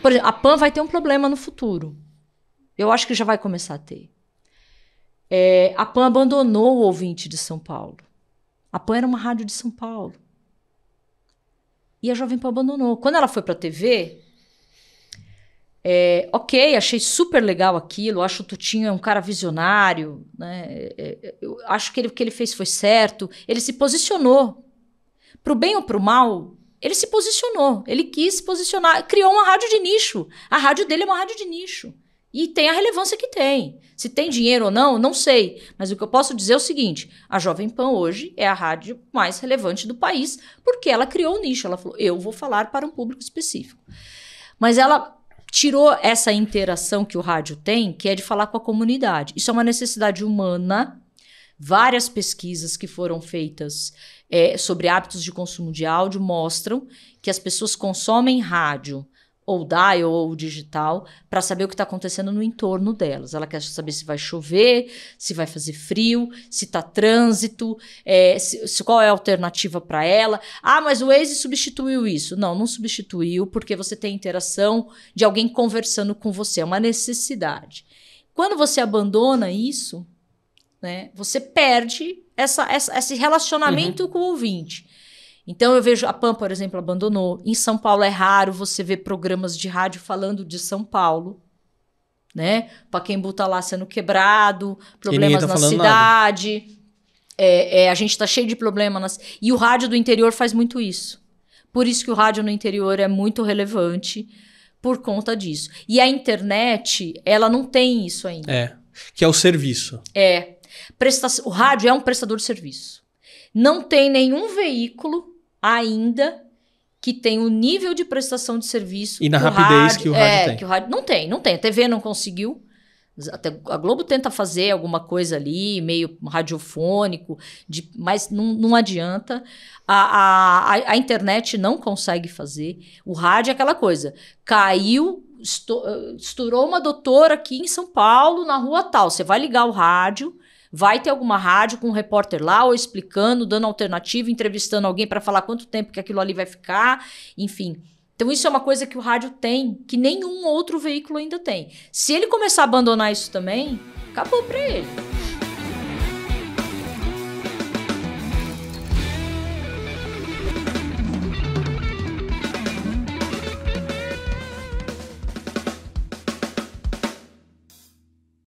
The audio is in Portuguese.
Por exemplo, a PAN vai ter um problema no futuro. Eu acho que já vai começar a ter. É, a PAN abandonou o ouvinte de São Paulo. A PAN era uma rádio de São Paulo. E a Jovem Pan abandonou. Quando ela foi para a TV, é, ok, achei super legal aquilo. Acho que o Tutinho é um cara visionário. Né? É, é acho que ele, o que ele fez foi certo. Ele se posicionou. Pro bem ou pro mal, ele se posicionou. Ele quis se posicionar. Criou uma rádio de nicho. A rádio dele é uma rádio de nicho. E tem a relevância que tem. Se tem dinheiro ou não, não sei. Mas o que eu posso dizer é o seguinte: a Jovem Pan hoje é a rádio mais relevante do país, porque ela criou um nicho. Ela falou: eu vou falar para um público específico. Mas ela tirou essa interação que o rádio tem, que é de falar com a comunidade. Isso é uma necessidade humana. Várias pesquisas que foram feitas é, sobre hábitos de consumo de áudio mostram que as pessoas consomem rádio ou dial ou digital para saber o que está acontecendo no entorno delas. Ela quer saber se vai chover, se vai fazer frio, se está trânsito, é, se, se, qual é a alternativa para ela. Ah, mas o Waze substituiu isso. Não, não substituiu, porque você tem interação de alguém conversando com você, é uma necessidade. Quando você abandona isso, né, você perde essa, essa esse relacionamento uhum. com o ouvinte. Então eu vejo a PAN, por exemplo, abandonou. Em São Paulo é raro você ver programas de rádio falando de São Paulo. Né? Paquembu tá lá sendo quebrado, problemas tá na cidade. É, é, a gente tá cheio de problemas. Nas... E o rádio do interior faz muito isso. Por isso que o rádio no interior é muito relevante por conta disso. E a internet, ela não tem isso ainda. É. Que é o serviço. É. Presta... O rádio é um prestador de serviço. Não tem nenhum veículo ainda que tem o nível de prestação de serviço e na rapidez rádio, que o rádio é, tem. Que o rádio não tem, não tem. A TV não conseguiu. Até a Globo tenta fazer alguma coisa ali, meio radiofônico, de, mas não, não adianta. A, a, a, internet não consegue fazer. O rádio é aquela coisa. Caiu, estourou uma doutora aqui em São Paulo, na rua tal. Você vai ligar o rádio, Vai ter alguma rádio com um repórter lá, ou explicando, dando alternativa, entrevistando alguém para falar quanto tempo que aquilo ali vai ficar, enfim. Então, isso é uma coisa que o rádio tem, que nenhum outro veículo ainda tem. Se ele começar a abandonar isso também, acabou para ele.